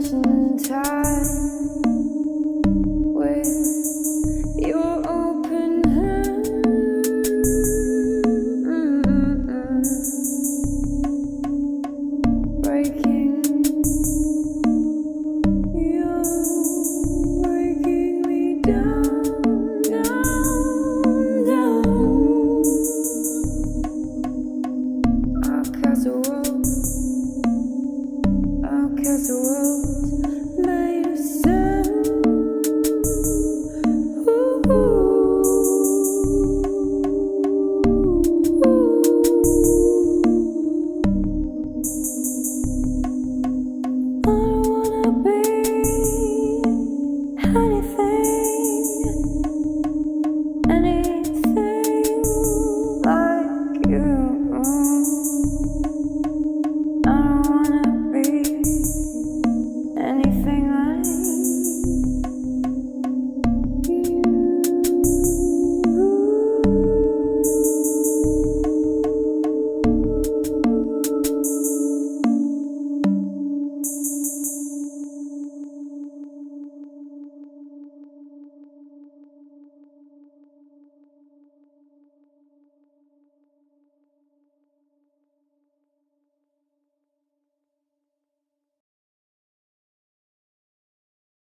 flashing time.